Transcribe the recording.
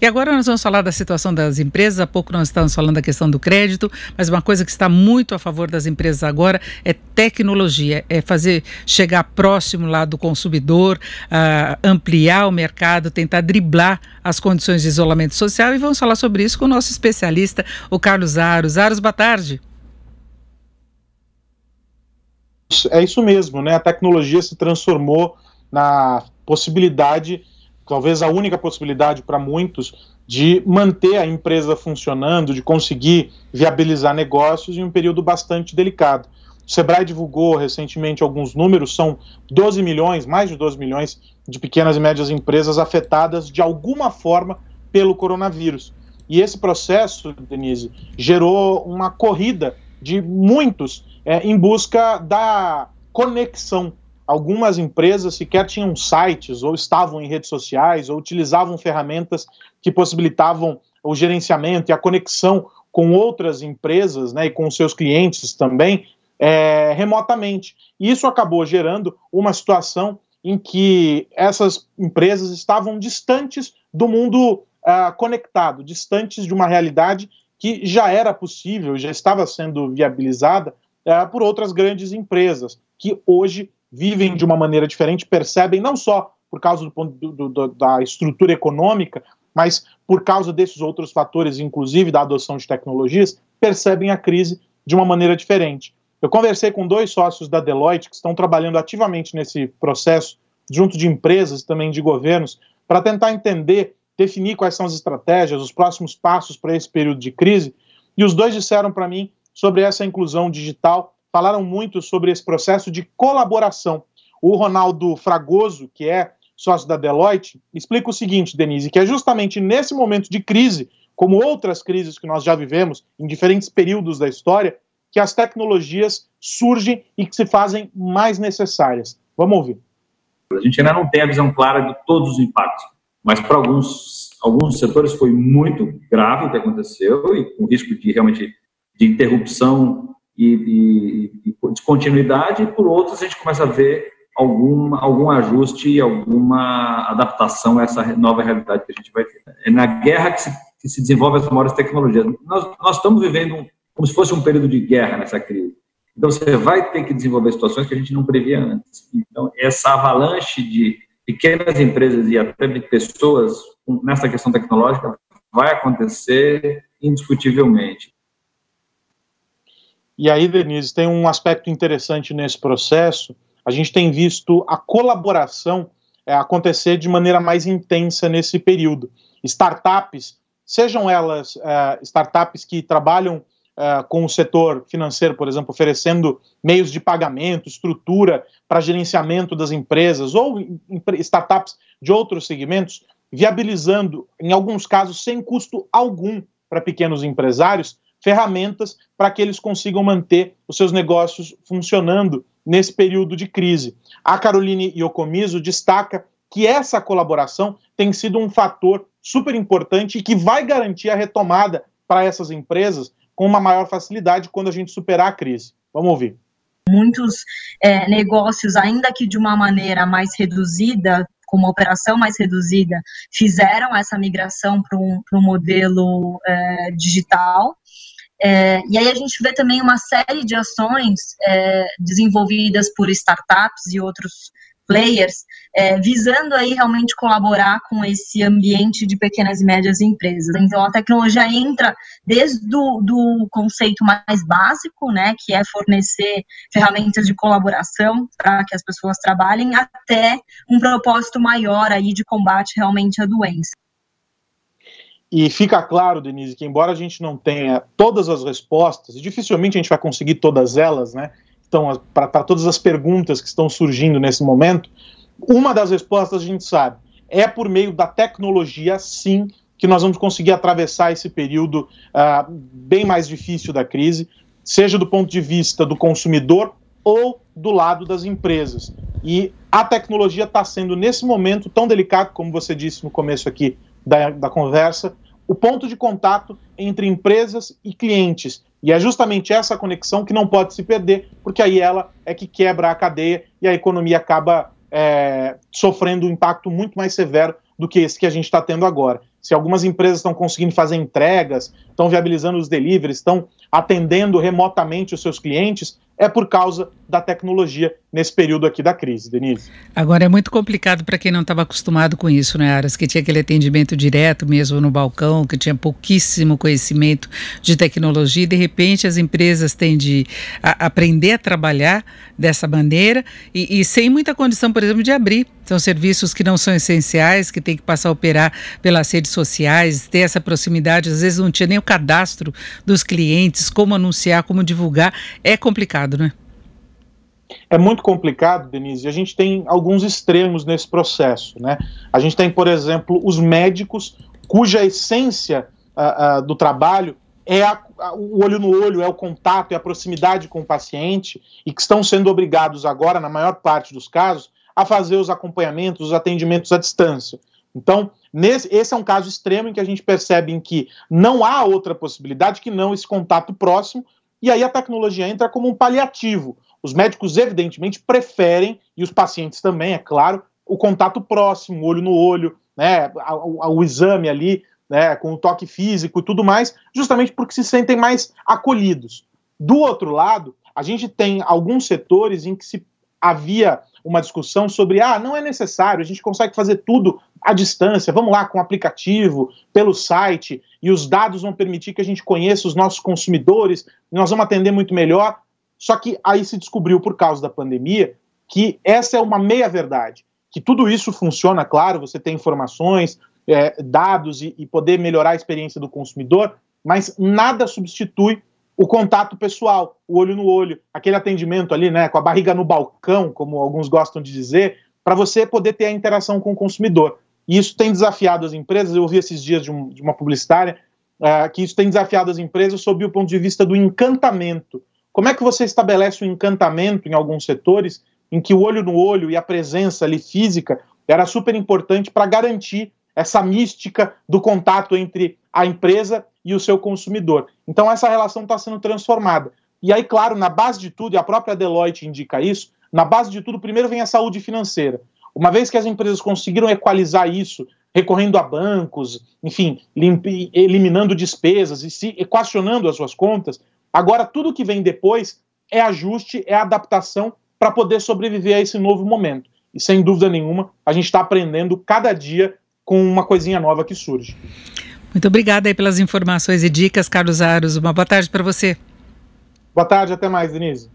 E agora nós vamos falar da situação das empresas. Há pouco nós estávamos falando da questão do crédito, mas uma coisa que está muito a favor das empresas agora é tecnologia, é fazer chegar próximo lá do consumidor, uh, ampliar o mercado, tentar driblar as condições de isolamento social. E vamos falar sobre isso com o nosso especialista, o Carlos Aros. Aros, boa tarde. É isso mesmo, né? A tecnologia se transformou na possibilidade talvez a única possibilidade para muitos de manter a empresa funcionando, de conseguir viabilizar negócios em um período bastante delicado. O Sebrae divulgou recentemente alguns números, são 12 milhões, mais de 12 milhões de pequenas e médias empresas afetadas de alguma forma pelo coronavírus. E esse processo, Denise, gerou uma corrida de muitos é, em busca da conexão algumas empresas sequer tinham sites, ou estavam em redes sociais, ou utilizavam ferramentas que possibilitavam o gerenciamento e a conexão com outras empresas né, e com seus clientes também é, remotamente. E isso acabou gerando uma situação em que essas empresas estavam distantes do mundo uh, conectado, distantes de uma realidade que já era possível, já estava sendo viabilizada uh, por outras grandes empresas, que hoje vivem de uma maneira diferente, percebem não só por causa do, do, do, da estrutura econômica, mas por causa desses outros fatores, inclusive da adoção de tecnologias, percebem a crise de uma maneira diferente. Eu conversei com dois sócios da Deloitte que estão trabalhando ativamente nesse processo, junto de empresas e também de governos, para tentar entender, definir quais são as estratégias, os próximos passos para esse período de crise. E os dois disseram para mim sobre essa inclusão digital falaram muito sobre esse processo de colaboração. O Ronaldo Fragoso, que é sócio da Deloitte, explica o seguinte, Denise, que é justamente nesse momento de crise, como outras crises que nós já vivemos em diferentes períodos da história, que as tecnologias surgem e que se fazem mais necessárias. Vamos ouvir. A gente ainda não tem a visão clara de todos os impactos, mas para alguns, alguns setores foi muito grave o que aconteceu e com risco de realmente de interrupção e, e, e de continuidade, e por outros a gente começa a ver algum, algum ajuste alguma adaptação a essa nova realidade que a gente vai ter. É na guerra que se, que se desenvolve as maiores tecnologias. Nós, nós estamos vivendo como se fosse um período de guerra nessa crise. Então, você vai ter que desenvolver situações que a gente não previa antes. Então, essa avalanche de pequenas empresas e até de pessoas nessa questão tecnológica vai acontecer indiscutivelmente. E aí, Denise, tem um aspecto interessante nesse processo. A gente tem visto a colaboração é, acontecer de maneira mais intensa nesse período. Startups, sejam elas é, startups que trabalham é, com o setor financeiro, por exemplo, oferecendo meios de pagamento, estrutura para gerenciamento das empresas, ou startups de outros segmentos, viabilizando, em alguns casos, sem custo algum para pequenos empresários, ferramentas para que eles consigam manter os seus negócios funcionando nesse período de crise. A Caroline Iocomiso destaca que essa colaboração tem sido um fator super importante e que vai garantir a retomada para essas empresas com uma maior facilidade quando a gente superar a crise. Vamos ouvir. Muitos é, negócios, ainda que de uma maneira mais reduzida, com uma operação mais reduzida, fizeram essa migração para um, modelo é, digital. É, e aí a gente vê também uma série de ações é, desenvolvidas por startups e outros players, é, visando aí realmente colaborar com esse ambiente de pequenas e médias empresas. Então a tecnologia entra desde do, do conceito mais básico, né, que é fornecer ferramentas de colaboração para que as pessoas trabalhem, até um propósito maior aí de combate realmente à doença. E fica claro, Denise, que embora a gente não tenha todas as respostas, e dificilmente a gente vai conseguir todas elas, né? Então, para todas as perguntas que estão surgindo nesse momento, uma das respostas a gente sabe é por meio da tecnologia, sim, que nós vamos conseguir atravessar esse período uh, bem mais difícil da crise, seja do ponto de vista do consumidor ou do lado das empresas. E a tecnologia está sendo, nesse momento tão delicado, como você disse no começo aqui da, da conversa, o ponto de contato entre empresas e clientes. E é justamente essa conexão que não pode se perder, porque aí ela é que quebra a cadeia e a economia acaba é, sofrendo um impacto muito mais severo do que esse que a gente está tendo agora. Se algumas empresas estão conseguindo fazer entregas, estão viabilizando os deliveries, estão atendendo remotamente os seus clientes, é por causa da tecnologia nesse período aqui da crise, Denise. Agora é muito complicado para quem não estava acostumado com isso, né, Aras? Que tinha aquele atendimento direto mesmo no balcão, que tinha pouquíssimo conhecimento de tecnologia, e de repente as empresas têm de a, aprender a trabalhar dessa maneira e, e, sem muita condição, por exemplo, de abrir. São serviços que não são essenciais, que tem que passar a operar pelas redes sociais, ter essa proximidade. Às vezes não tinha nem o cadastro dos clientes, como anunciar, como divulgar. É complicado, né? É muito complicado, Denise, e a gente tem alguns extremos nesse processo. Né? A gente tem, por exemplo, os médicos cuja essência uh, uh, do trabalho é a, a, o olho no olho, é o contato, é a proximidade com o paciente, e que estão sendo obrigados agora, na maior parte dos casos, a fazer os acompanhamentos, os atendimentos à distância. Então, nesse, esse é um caso extremo em que a gente percebe em que não há outra possibilidade que não esse contato próximo, e aí a tecnologia entra como um paliativo. Os médicos, evidentemente, preferem, e os pacientes também, é claro, o contato próximo, olho no olho, né, o, o exame ali, né, com o toque físico e tudo mais, justamente porque se sentem mais acolhidos. Do outro lado, a gente tem alguns setores em que se havia uma discussão sobre, ah, não é necessário, a gente consegue fazer tudo à distância, vamos lá com o aplicativo, pelo site, e os dados vão permitir que a gente conheça os nossos consumidores, nós vamos atender muito melhor. Só que aí se descobriu, por causa da pandemia, que essa é uma meia-verdade. Que tudo isso funciona, claro, você tem informações, é, dados e, e poder melhorar a experiência do consumidor, mas nada substitui o contato pessoal, o olho no olho, aquele atendimento ali, né, com a barriga no balcão, como alguns gostam de dizer, para você poder ter a interação com o consumidor. E isso tem desafiado as empresas. Eu ouvi esses dias de, um, de uma publicitária uh, que isso tem desafiado as empresas sob o ponto de vista do encantamento. Como é que você estabelece o encantamento em alguns setores em que o olho no olho e a presença ali física era super importante para garantir essa mística do contato entre a empresa e o seu consumidor. Então essa relação está sendo transformada. E aí, claro, na base de tudo, e a própria Deloitte indica isso, na base de tudo, primeiro vem a saúde financeira. Uma vez que as empresas conseguiram equalizar isso, recorrendo a bancos, enfim, eliminando despesas e se equacionando as suas contas, Agora, tudo que vem depois é ajuste, é adaptação para poder sobreviver a esse novo momento. E sem dúvida nenhuma, a gente está aprendendo cada dia com uma coisinha nova que surge. Muito obrigada aí pelas informações e dicas, Carlos Aros. Uma boa tarde para você. Boa tarde, até mais, Denise.